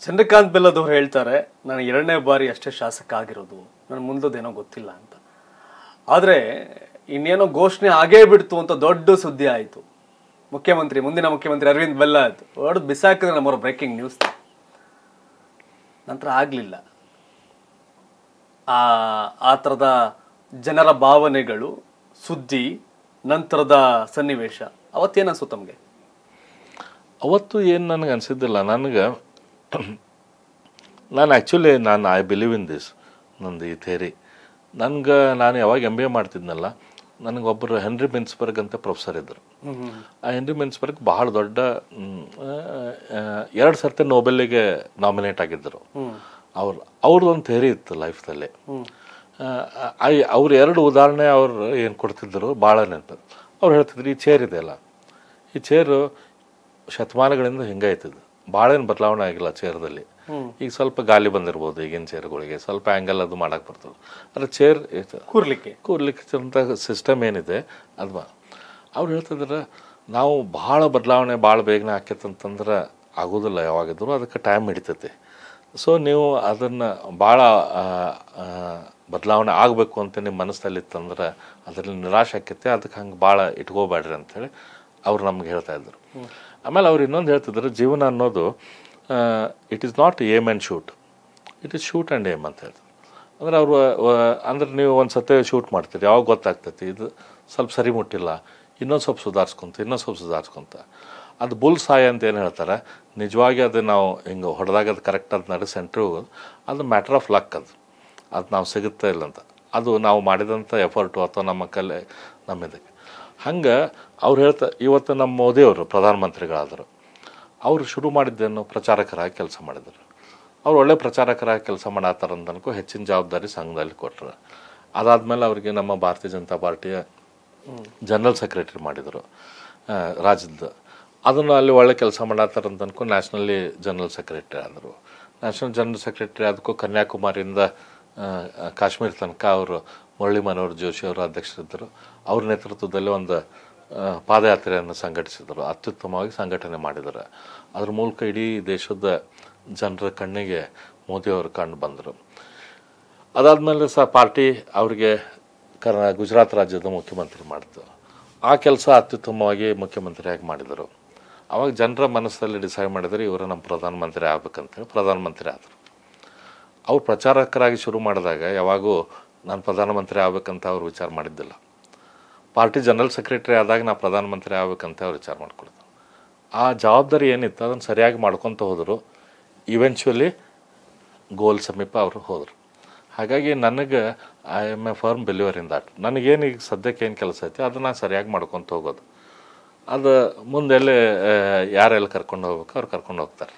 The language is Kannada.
ಚಂದ್ರಕಾಂತ್ ಬೆಲ್ಲದವ್ರು ಹೇಳ್ತಾರೆ, ನಾನು ಎರಡನೇ ಬಾರಿ ಅಷ್ಟೇ ಶಾಸಕ ಆಗಿರೋದು. ನನ್ನ ಮುಂದದೇನೋ ಗೊತ್ತಿಲ್ಲ ಅಂತ. ಆದರೆ, ಇನ್ನೇನೋ ಘೋಷಣೆ ಆಗೇ ಬಿಡ್ತು ಅಂತ ದೊಡ್ಡ ಸುದ್ದಿ ಆಯಿತು. ಮುಖ್ಯಮಂತ್ರಿ, ಮುಂದಿನ ಮುಖ್ಯಮಂತ್ರಿ ಅರವಿಂದ್ ಬೆಲ್ಲದ್ ಹೊಡೆದು ಬಿಸಾಕಿದ್ರೆ ನಮ್ಮವ್ರ ಬ್ರೇಕಿಂಗ್ ನ್ಯೂಸ್ ನಂತರ ಆಗಲಿಲ್ಲ. ಆ ಆ ಥರದ ಜನರ ಭಾವನೆಗಳು, ಸುದ್ದಿ, ನಂತರದ ಸನ್ನಿವೇಶ, ಅವತ್ತೇನು ಅನ್ಸುತ್ತೆ ತಮಗೆ? ಅವತ್ತು ಏನು ನನಗೆ ಅನಿಸಿದ್ದಿಲ್ಲ. ನನಗೆ ನಾನು ಆ್ಯಕ್ಚುಲಿ ನಾನು ಐ ಬಿಲೀವ್ ಇನ್ ದಿಸ್ ನಂದು ಈ ಥೇರಿ ನನಗೆ ನಾನು ಯಾವಾಗ ಎಂ ಬಿ ಎ ಮಾಡ್ತಿದ್ನಲ್ಲ ನನಗೊಬ್ಬರು ಹೆನ್ರಿ ಮಿನ್ಸ್ಬರ್ಗ್ ಅಂತ ಪ್ರೊಫೆಸರ್ ಇದ್ದರು ಆ ಹೆನ್ರಿ ಮಿನ್ಸ್ಬರ್ಗ್ ಬಹಳ ದೊಡ್ಡ ಎರಡು ಸರ್ತಿ ನೋಬೆಲ್ಲಿಗೆ ನಾಮಿನೇಟ್ ಆಗಿದ್ದರು ಅವ್ರು ಅವ್ರದ್ದು ಒಂದು ಥೇರಿ ಇತ್ತು ಲೈಫ್ದಲ್ಲಿ ಅವ್ರು ಎರಡು ಉದಾಹರಣೆ ಅವ್ರು ಏನು ಕೊಡ್ತಿದ್ದರು ಭಾಳ ನೆನಪು ಅವ್ರು ಹೇಳ್ತಿದ್ರು ಈ ಚೇರ್ ಇದೆಯಲ್ಲ ಈ ಚೇರು ಶತಮಾನಗಳಿಂದ ಹಿಂಗೆ ಭಾಳ ಏನು ಬದಲಾವಣೆ ಆಗಿಲ್ಲ ಚೇರ್ದಲ್ಲಿ. ಈಗ ಸ್ವಲ್ಪ ಗಾಲಿ ಬಂದಿರ್ಬೋದು ಈಗಿನ ಚೇರ್ಗಳಿಗೆ ಸ್ವಲ್ಪ ಆ್ಯಂಗಲ್ ಅದು ಮಾಡಕ್ಕೆ ಬರ್ತದೆ. ಆದರೆ ಚೇರ್ ಕೂರ್ಲಿಕ್ಕೆ. ಕೂರ್ಲಿಕ್ಕೆ ಸಿಸ್ಟಮ್ ಏನಿದೆ ಅದು ಅವ್ರು ಹೇಳ್ತಿದ್ರೆ ನಾವು ಭಾಳ ಬದಲಾವಣೆ ಭಾಳ ಬೇಗನೆ ಆಕೈತಂತಂದ್ರೆ ಆಗೋದಿಲ್ಲ ಯಾವಾಗಿದ್ರು ಅದಕ್ಕೆ ಟೈಮ್ ಹಿಡಿತೈತಿ. ಸೊ ನೀವು ಅದನ್ನು ಭಾಳ ಬದಲಾವಣೆ ಆಗಬೇಕು ಅಂತ ನಿಮ್ಮ ಮನಸ್ಸಲ್ಲಿ ಇತ್ತಂದ್ರೆ ಅದರಲ್ಲಿ ನಿರಾಶೆ ಆಕೈತಿ ಅದಕ್ಕೆ ಹಂಗೆ ಭಾಳ ಇಟ್ಕೋಬೇಡ್ರಿ ಅಂಥೇಳಿ ಅವ್ರು ನಮ್ಗೆ ಹೇಳ್ತಾ ಇದ್ರು. ಆಮೇಲೆ ಅವ್ರು ಇನ್ನೊಂದು ಹೇಳ್ತಿದ್ರು, ಜೀವನ ಅನ್ನೋದು it is not aim and shoot it is shoot and aim ಅಂತ ಹೇಳ್ತಾರೆ ಅಂದ್ರೆ ಅವರು ಅಂದ್ರೆ ನೀವು ಒಂದು ಸತಿ ಶೂಟ್ ಮಾಡ್ತೀರಿ, ಯಾವಾಗ ಗೊತ್ತಾಗ್ತೈತಿ? ಇದು ಸ್ವಲ್ಪ ಸರಿ ಮುಟ್ಟಿಲ್ಲ, ಇನ್ನೊಂದು ಸ್ವಲ್ಪ ಸುಧಾರಿಸ್ಕೊಂತ, ಇನ್ನೊಂದು ಸ್ವಲ್ಪ ಸುಧಾರಿಸ್ಕೊಂತ. ಅದು ಬುಲ್ ಸಾಯ್ ಅಂತ ಏನು ಹೇಳ್ತಾರೆ, ನಿಜವಾಗಿ ಅದು ನಾವು ಹಿಂಗೆ ಹೊಡೆದಾಗ ಅದು ಕರೆಕ್ಟ್ ಅದು ನಡೆ ಹೋಗೋದು ಅದು ಮ್ಯಾಟ್ರ್ ಆಫ್ ಲಕ್ ಅದು. ಅದು ನಾವು ಸಿಗುತ್ತೆ ಇಲ್ಲ ಅಂತ. ಅದು ನಾವು ಮಾಡಿದಂಥ ಎಫರ್ಟು ಅಥವಾ ನಮ್ಮ ಕಲೆ, ನಮ್ಮ ಇದಕ್ಕೆ. ಹಂಗೆ ಅವ್ರು ಹೇಳ್ತಾ, ಇವತ್ತು ನಮ್ಮ ಮೋದಿಯವರು, ಪ್ರಧಾನಮಂತ್ರಿಗಳಾದರು, ಅವರು ಶುರು ಮಾಡಿದ್ದೇನು ಪ್ರಚಾರಕರಾಗಿ ಕೆಲಸ ಮಾಡಿದರು. ಅವ್ರು ಒಳ್ಳೆ ಪ್ರಚಾರಕರಾಗಿ ಕೆಲಸ ಮಾಡತ್ತಾರ ಅಂತ ಅನ್ಕೋ ಹೆಚ್ಚಿನ ಜವಾಬ್ದಾರಿ ಸಂಘದಲ್ಲಿ ಕೊಟ್ಟರು ಅದಾದಮೇಲೆ ಅವರಿಗೆ ನಮ್ಮ ಭಾರತೀಯ ಜನತಾ ಪಾರ್ಟಿಯ ಜನರಲ್ ಸೆಕ್ರೆಟರಿ ಮಾಡಿದರು ರಾಜ್ಯದ ಅದನ್ನು ಅಲ್ಲಿ ಒಳ್ಳೆ ಕೆಲಸ ಮಾಡತ್ತಾರ ಅಂತ ಅನ್ಕೊ ನ್ಯಾಷನಲ್ಲಿ ಜನರಲ್ ಸೆಕ್ರೆಟರಿ ಆದರು. ನ್ಯಾಷನಲ್ ಜನರಲ್ ಸೆಕ್ರೆಟರಿ ಅದಕ್ಕೂ ಕನ್ಯಾಕುಮಾರಿಯಿಂದ ಕಾಶ್ಮೀರ ತನಕ ಅವರು ಮುರಳಿ ಮನೋಹರ್ ಜೋಶಿ ಅವರು ಅಧ್ಯಕ್ಷರಿದ್ದರು. ಅವ್ರ ನೇತೃತ್ವದಲ್ಲಿ ಒಂದು ಪಾದಯಾತ್ರೆಯನ್ನು ಸಂಘಟಿಸಿದರು. ಅತ್ಯುತ್ತಮವಾಗಿ ಸಂಘಟನೆ ಮಾಡಿದರು. ಅದ್ರ ಮೂಲಕ ಇಡೀ ದೇಶದ ಜನರ ಕಣ್ಣಿಗೆ ಮೋದಿಯವರು ಕಂಡು ಬಂದರು. ಅದಾದಮೇಲೆ ಸಹ ಪಾರ್ಟಿ ಅವರಿಗೆ ಕರ್ನಾ ಗುಜರಾತ್ ರಾಜ್ಯದ ಮುಖ್ಯಮಂತ್ರಿ ಮಾಡಿತು ಆ ಕೆಲಸ ಅತ್ಯುತ್ತಮವಾಗಿ ಮುಖ್ಯಮಂತ್ರಿಯಾಗಿ ಮಾಡಿದರು. ಅವಾಗ ಜನರ ಮನಸ್ಸಲ್ಲಿ ಡಿಸೈಡ್ ಮಾಡಿದರೆ ಇವರು ನಮ್ಮ ಪ್ರಧಾನಮಂತ್ರಿ ಆಗ್ಬೇಕಂತೇಳಿ ಪ್ರಧಾನಮಂತ್ರಿ ಆದರು. ಅವ್ರು ಪ್ರಚಾರಕರಾಗಿ ಶುರು ಮಾಡಿದಾಗ ಯಾವಾಗೂ ನಾನು ಪ್ರಧಾನಮಂತ್ರಿ ಆಗಬೇಕಂತ ಅವ್ರು ವಿಚಾರ ಮಾಡಿದ್ದಿಲ್ಲ. ಪಾರ್ಟಿ ಜನರಲ್ ಸೆಕ್ರೆಟರಿ ಆದಾಗ ನಾ ಪ್ರಧಾನಮಂತ್ರಿ ಆಗಬೇಕಂತ ಅವ್ರು ವಿಚಾರ ಮಾಡ್ಕೊಳ್ತಾರೆ ಆ ಜವಾಬ್ದಾರಿ ಏನಿತ್ತು ಅದನ್ನು ಸರಿಯಾಗಿ ಮಾಡ್ಕೊತ ಹೋದರು. ಇವೆಂಚುಲಿ ಗೋಲ್ ಸಮೀಪ ಅವರು ಹೋದರು. ಹಾಗಾಗಿ ನನಗೆ I am a firm believer in that ನನಗೇನು ಈಗ ಸದ್ಯಕ್ಕೆ ಏನು ಕೆಲಸ ಐತಿ ಅದನ್ನು ಸರಿಯಾಗಿ ಮಾಡ್ಕೊತ ಹೋಗೋದು. ಅದು ಮುಂದೆಲ್ಲೇ ಯಾರೆಲ್ಲ ಕರ್ಕೊಂಡು ಹೋಗ್ಬೇಕು ಅವ್ರು ಕರ್ಕೊಂಡು ಹೋಗ್ತಾರೆ.